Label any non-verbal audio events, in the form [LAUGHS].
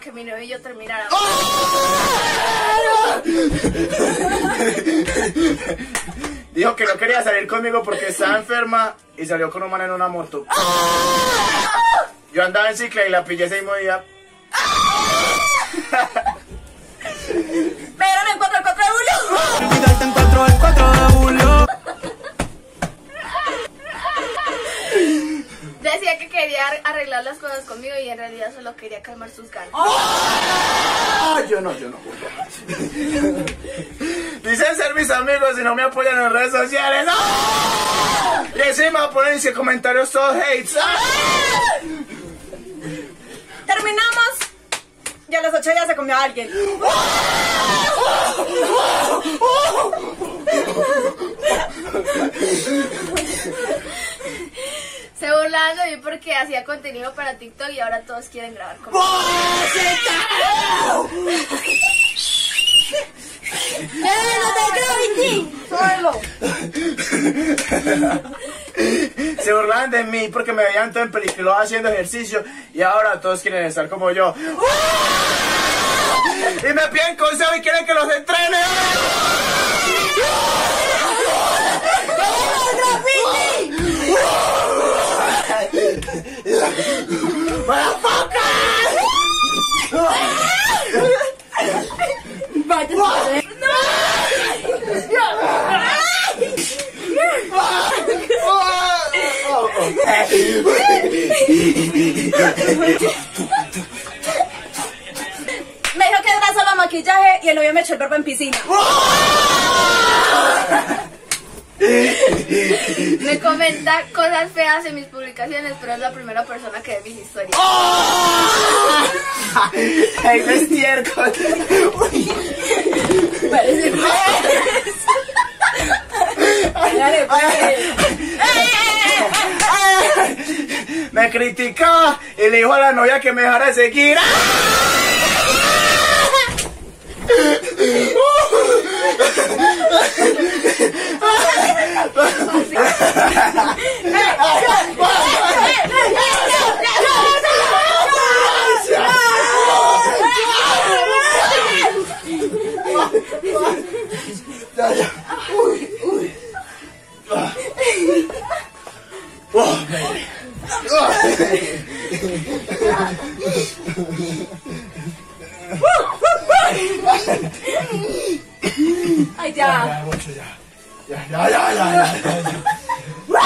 que mi novio y yo termináramos. [LAUGHS] Dijo que no quería salir conmigo porque estaba enferma y salió con un man en una moto. Yo andaba en cicla y la pillé ese mismo día. [LAUGHS] arreglar las cosas conmigo y en realidad solo quería calmar sus ganas. Ah, yo no, yo no. Dicen ser mis amigos y no me apoyan en redes sociales. ¡Ah! Y encima ponen ese comentarios todos hates. ¡Ah! Terminamos. Y a las 8 ya se comió a alguien. [LAUGHS] Porque hacía contenido para TikTok y ahora todos quieren grabar conmigo. Se burlaban de mí porque me veían todo en película haciendo ejercicio y ahora todos quieren estar como yo. Y me piden consejo y quieren que los entrene. Me dijo que era solo maquillaje y el novio me echó el verbo en piscina. Me comenta cosas feas en mis publicaciones, pero es la primera persona que ve mis historias. ¡Ay, no estiércol! Parece Me criticaba y le dijo a la novia que me dejara de seguir. Ya. [LAUGHS] 哎呀！我吃呀，呀呀呀呀呀！[LAUGHS]